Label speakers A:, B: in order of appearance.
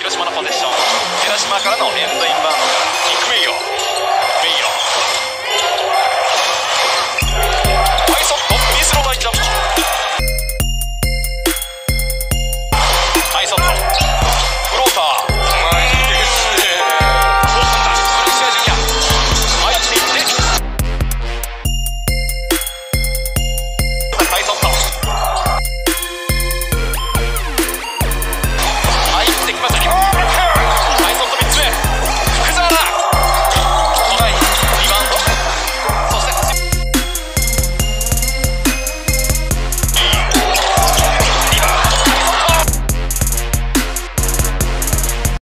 A: 広島のッション。島からのエンドインバウンド。